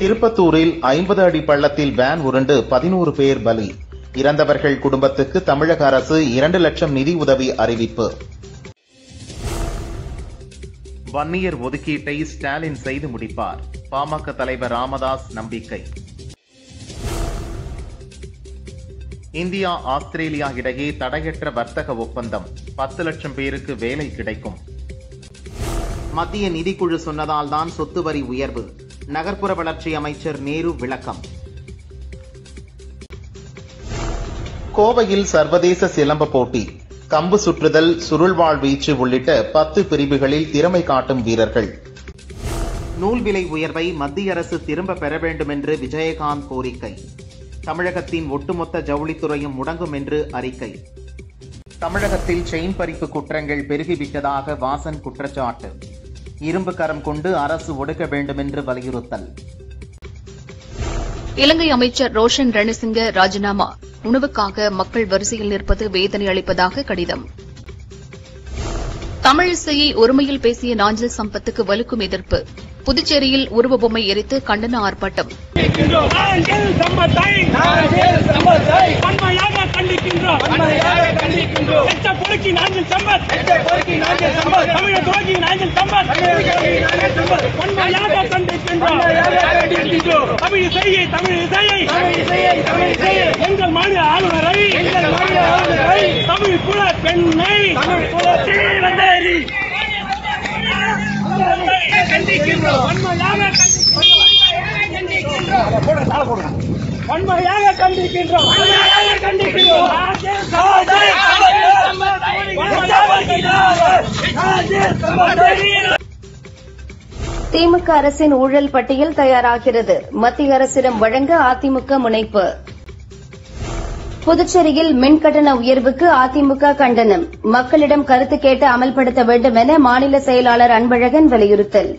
திருப்பத்தூரில் ஐம்பது அடி பள்ளத்தில் வேன் உருண்டு பதினோரு பேர் பலி. இறந்தவர்கள் குடும்பத்துக்கு தமிழக அரசு இரண்டு லட்சம் நிதி உதவி அறிவிப்பு. வன்னியர் ஒதுக்கீட்டை ஸ்டாலின் செய்து முடிப்பார். பாமக தலைவர் ராமதாஸ் நம்பிக்கை. இந்தியா ஆஸ்திரேலியா இடையே தடையற்ற வர்த்தக ஒப்பந்தம். பத்து லட்சம் பேருக்கு வேலை கிடைக்கும். மத்திய நிதிக்குழு சொன்னதால்தான் சொத்து வரி உயர்வு. நகர்ப்புற வளர்ச்சி அமைச்சர் நேரு விளக்கம். கோவையில் சர்வதேச சிலம்ப போட்டி கம்பு சுற்றுதல் சுருள்வாள் வீச்சு உள்ளிட்ட பத்து பிரிவுகளில் திறமை காட்டும் வீரர்கள். நூல் விலை உயர்வை மத்திய அரசு திரும்ப பெற வேண்டும் என்று விஜயகாந்த் கோரிக்கை. தமிழகத்தின் ஒட்டுமொத்த ஜவுளித்துறையும் முடங்கும் என்று அறிக்கை. தமிழகத்தில் செயின் பறிப்பு குற்றங்கள் பெருகிவிட்டதாக வாசன் குற்றச்சாட்டு. இரும்பு கரம் கொண்டு அரசு ஒடுக்க வேண்டும் என்று வலியுறுத்தல். இலங்கை அமைச்சர் ரோஷன் ரணசிங்க ராஜினாமா. உணவுக்காக மக்கள் வரிசையில் நிற்பது வேதனை அளிப்பதாக கடிதம். தமிழிசையை ஒருமையில் பேசிய நாஞ்சில் சம்பத்துக்கு வலுக்கும் எதிர்ப்பு. புதுச்சேரியில் உருவ பொம்மை எரித்து கண்டன ஆர்ப்பாட்டம். பொறுக்கி நாங்கள் சம்பத். தமிழ துவக்கி நாங்கள் சம்பத்? வன்மையாக கண்டிக்கின்றோம் தமிழ் இசையை தமிழ் இசையை எங்கள் மாநில ஆளுநரை தமிழ் குல பெண்ணை கண்டிக்கின்றோம் வன்மையாக கண்டிக்கின்றோம். வன்மையாக கண்டிக்கின்றோம். திமுக அரசின் ஊழல் பட்டியல் தயாராகிறது. மத்திய அரசிடம் வழங்க அதிமுக முனைப்பு. புதுச்சேரியில் மின்கட்டண உயர்வுக்கு அதிமுக கண்டனம். மக்களிடம் கருத்து கேட்டு அமல்படுத்த வேண்டும் என மாநில செயலாளர் அன்பழகன் வலியுறுத்தல்.